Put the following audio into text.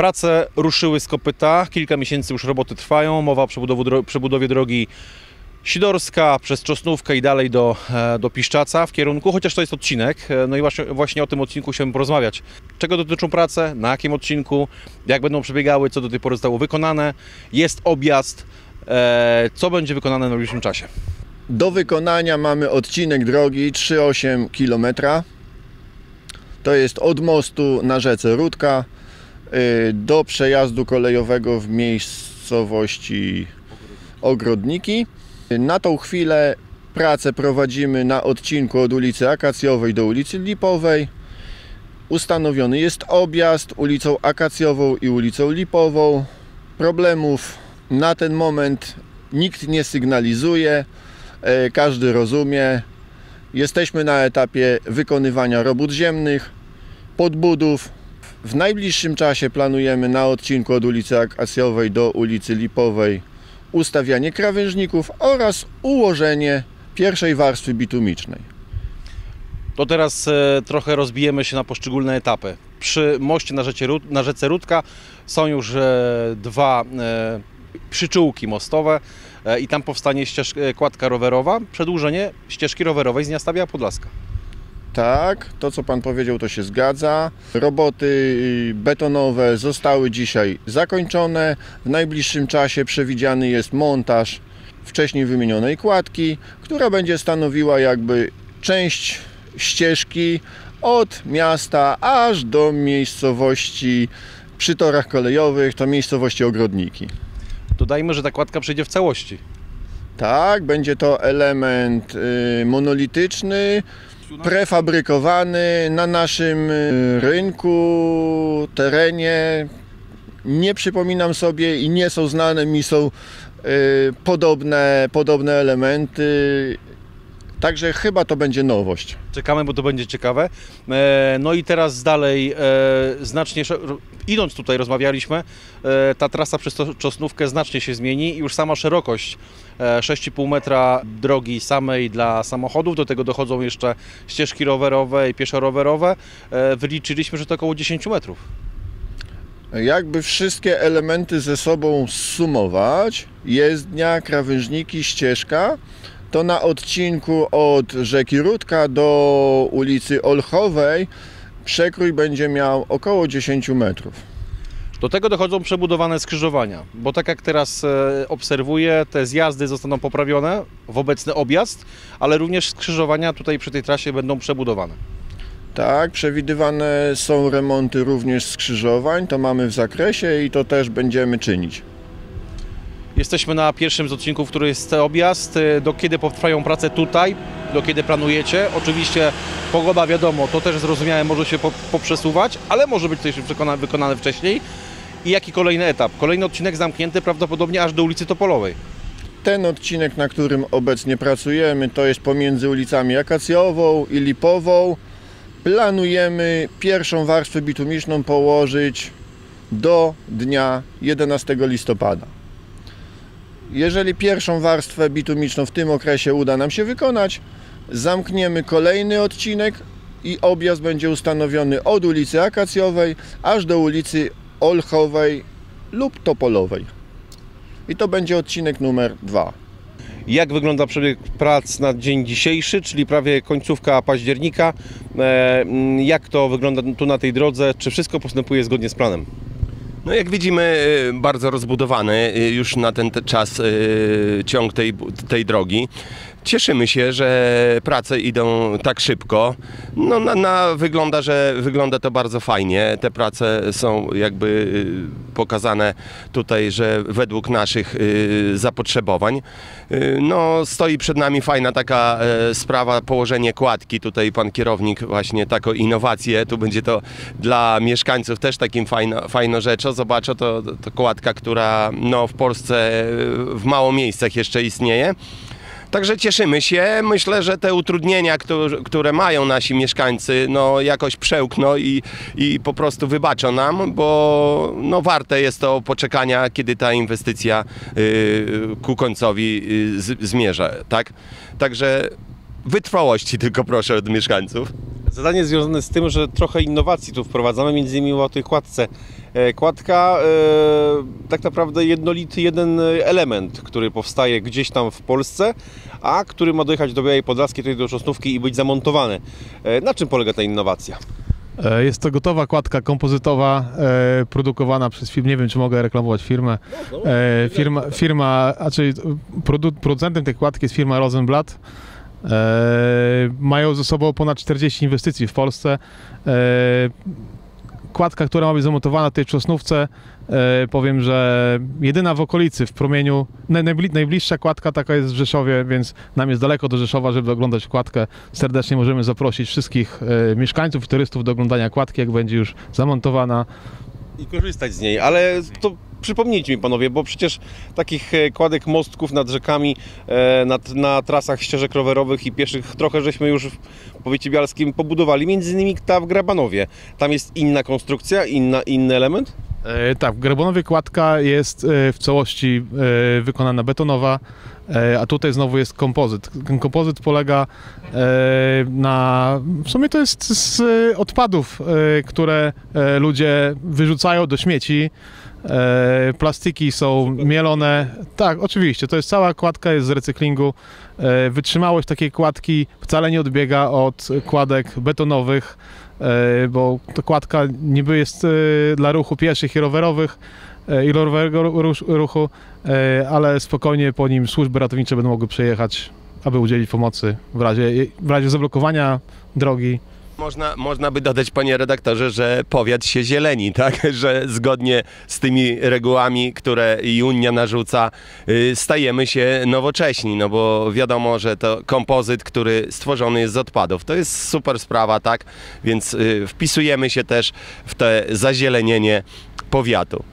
Prace ruszyły z kopyta, kilka miesięcy już roboty trwają, mowa o przebudowie drogi Sidorska przez Czosnówkę i dalej do, e, do Piszczaca w kierunku, chociaż to jest odcinek, e, no i właśnie, właśnie o tym odcinku chciałbym porozmawiać. Czego dotyczą prace, na jakim odcinku, jak będą przebiegały, co do tej pory zostało wykonane, jest objazd, e, co będzie wykonane w najbliższym czasie. Do wykonania mamy odcinek drogi 3,8 km. To jest od mostu na rzece Rudka do przejazdu kolejowego w miejscowości Ogrodniki. Na tą chwilę pracę prowadzimy na odcinku od ulicy Akacjowej do ulicy Lipowej. Ustanowiony jest objazd ulicą Akacjową i ulicą Lipową. Problemów na ten moment nikt nie sygnalizuje. E, każdy rozumie. Jesteśmy na etapie wykonywania robót ziemnych, podbudów. W najbliższym czasie planujemy na odcinku od ulicy Akacjowej do ulicy Lipowej ustawianie krawężników oraz ułożenie pierwszej warstwy bitumicznej. To teraz e, trochę rozbijemy się na poszczególne etapy. Przy moście na, rzece, Rud- na rzece Rudka są już e, dwa e, przyczółki mostowe i tam powstanie ścież, e, kładka rowerowa, przedłużenie ścieżki rowerowej z miasta Biała Podlaska. Tak, to co Pan powiedział to się zgadza. Roboty y, betonowe zostały dzisiaj zakończone. W najbliższym czasie przewidziany jest montaż wcześniej wymienionej kładki, która będzie stanowiła jakby część ścieżki od miasta aż do miejscowości przy torach kolejowych, to miejscowości Ogrodniki. Dodajmy, że ta kładka przejdzie w całości. Tak, będzie to element y, monolityczny, prefabrykowany na naszym y, rynku, terenie. Nie przypominam sobie i nie są znane mi są y, podobne, podobne elementy. Także chyba to będzie nowość. Czekamy, bo to będzie ciekawe. E, No i teraz dalej, e, znacznie, idąc tutaj rozmawialiśmy, e, ta trasa przez Czosnówkę znacznie się zmieni i już sama szerokość e, 6,5 metra drogi samej dla samochodów, do tego dochodzą jeszcze ścieżki rowerowe i pieszo-rowerowe. Wyliczyliśmy, że to około 10 metrów. Jakby wszystkie elementy ze sobą sumować, jezdnia, krawężniki, ścieżka, to na odcinku od rzeki Rudka do ulicy Olchowej przekrój będzie miał około 10 metrów. Do tego dochodzą przebudowane skrzyżowania, bo tak jak teraz e, obserwuję, te zjazdy zostaną poprawione w obecny objazd, ale również skrzyżowania tutaj przy tej trasie będą przebudowane. Tak, przewidywane są remonty również skrzyżowań, to mamy w zakresie i to też będziemy czynić. Jesteśmy na pierwszym z odcinków, który jest objazd. E, Do kiedy potrwają prace tutaj? Do kiedy planujecie? Oczywiście pogoda, wiadomo, to też zrozumiałe, może się po- poprzesuwać, ale może być też wykona- wykonane wcześniej. I jaki kolejny etap? Kolejny odcinek zamknięty prawdopodobnie aż do ulicy Topolowej. Ten odcinek, na którym obecnie pracujemy, to jest pomiędzy ulicami Akacjową i Lipową. Planujemy pierwszą warstwę bitumiczną położyć do dnia 11 listopada. Jeżeli pierwszą warstwę bitumiczną w tym okresie uda nam się wykonać, zamkniemy kolejny odcinek i objazd będzie ustanowiony od ulicy Akacjowej aż do ulicy Olchowej lub Topolowej. I to będzie odcinek numer dwa. Jak wygląda przebieg prac na dzień dzisiejszy, czyli prawie końcówka października? E, mm, Jak to wygląda tu na tej drodze? Czy wszystko postępuje zgodnie z planem? No jak widzimy, y, bardzo rozbudowany y, już na ten te- czas y, ciąg tej, tej drogi. Cieszymy się, że prace idą tak szybko. No, na, na, wygląda, że wygląda to bardzo fajnie. Te prace są jakby y, pokazane tutaj, że według naszych y, zapotrzebowań. Y, No, stoi przed nami fajna taka e, sprawa, położenie kładki. Tutaj pan kierownik właśnie taką innowację. Tu będzie to dla mieszkańców też takim fajno, fajną rzeczą. Zobaczę, to, to kładka, która no, w Polsce w mało miejscach jeszcze istnieje. Także cieszymy się. Myślę, że te utrudnienia, które, mają nasi mieszkańcy, no jakoś przełkną i, i po prostu wybaczą nam, bo no, warte jest to poczekania, kiedy ta inwestycja y, ku końcowi y, zmierza, tak? Także wytrwałości tylko proszę od mieszkańców. Zadanie związane z tym, że trochę innowacji tu wprowadzamy, między innymi o tej kładce. E, Kładka e, tak naprawdę jednolity jeden element, który powstaje gdzieś tam w Polsce, a który ma dojechać do Białej Podlaskiej, tutaj do Czosnówki i być zamontowany. E, Na czym polega ta innowacja? Jest to gotowa kładka kompozytowa, e, produkowana przez firmę, nie wiem czy mogę reklamować firmę. E, firma, firma, a czyli produ, producentem tej kładki jest firma Rosenblatt. E, mają ze sobą ponad 40 inwestycji w Polsce. E, kładka, która ma być zamontowana w tej czosnówce, e, powiem, że jedyna w okolicy, w promieniu, naj, najbli, najbliższa kładka taka jest w Rzeszowie, więc nam jest daleko do Rzeszowa, żeby oglądać kładkę. Serdecznie możemy zaprosić wszystkich mieszkańców i turystów do oglądania kładki, jak będzie już zamontowana. i korzystać z niej, ale to przypomnijcie mi panowie, bo przecież takich e, kładek mostków nad rzekami, e, nad, na trasach ścieżek rowerowych i pieszych trochę żeśmy już w powiecie bialskim pobudowali, między innymi ta w Grabanowie. Tam jest inna konstrukcja, inna, inny element? E, tak, w Grabonowie kładka jest e, w całości wykonana betonowa, a tutaj znowu jest kompozyt. Ten kompozyt polega na. W sumie to jest z odpadów, które ludzie wyrzucają do śmieci. E, plastiki są mielone. Tak, oczywiście, to jest cała kładka jest z recyklingu. E, wytrzymałość takiej kładki wcale nie odbiega od kładek betonowych e, bo ta kładka niby jest dla ruchu pieszych i rowerowych i rowerowego ruchu, ale spokojnie po nim służby ratownicze będą mogły przejechać, aby udzielić pomocy w razie, w razie zablokowania drogi. Można, można by dodać, panie redaktorze, że powiat się zieleni, tak? Że zgodnie z tymi regułami, które Unia narzuca, y, stajemy się nowocześni, no bo wiadomo, że to kompozyt, który stworzony jest z odpadów. To jest super sprawa, tak? Więc y, wpisujemy się też w te zazielenienie powiatu.